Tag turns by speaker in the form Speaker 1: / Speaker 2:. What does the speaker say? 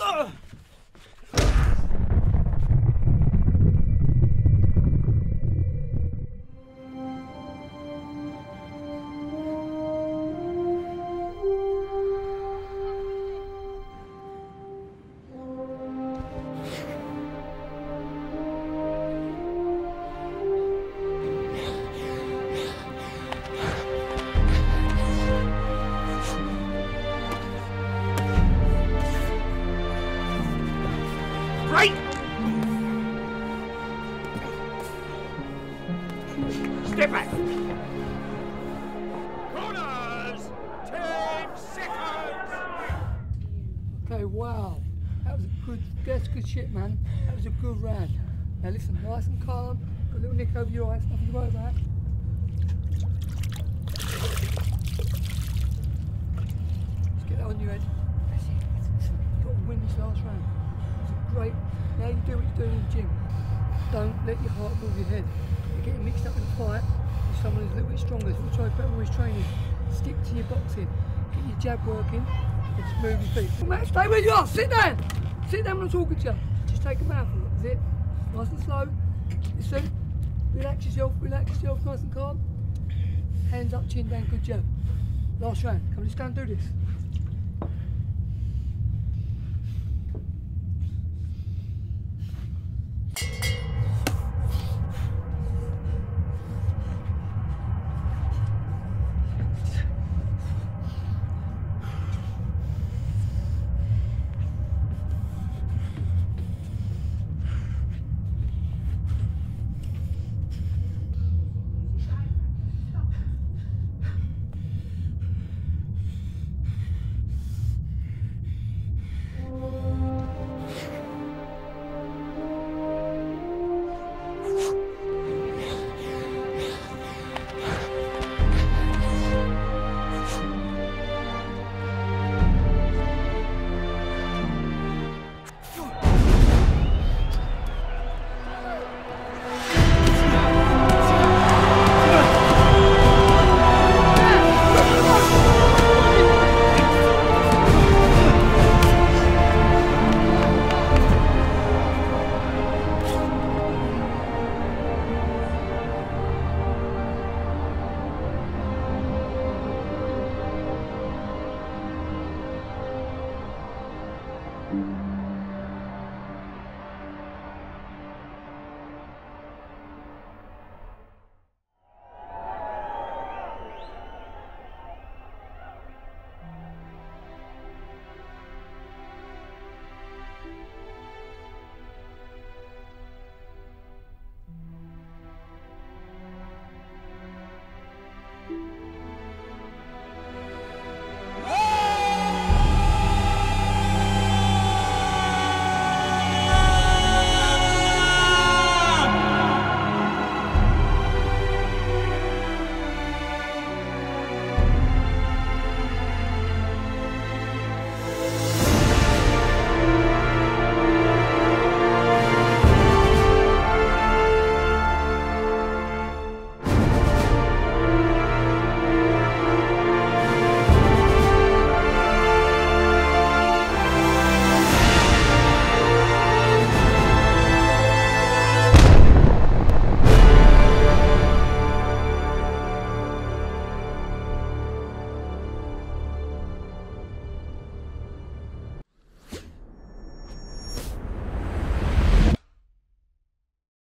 Speaker 1: Right! Step back! Corners! Ten seconds!
Speaker 2: Okay, wow. That was a good, that's good shit, man. That was a good round. Now listen, nice and calm. Got a little nick over your eyes, nothing to worry about. Just get that on your head. That's it. That's it. You've got to win this last round. It's a great. Now you do what you're doing in the gym. Don't let your heart move your head. You're getting mixed up in a fight with someone who's a little bit stronger. So try better his training. Stick to your boxing. Get your jab working and just move your feet. Stay where you are. Sit down. Sit down when I'm talking to you. Just take a mouthful. That's it. Nice and slow. Listen. Relax yourself. Relax yourself. Nice and calm. Hands up, chin down. Good job. Last round. Come on, let's go and do this.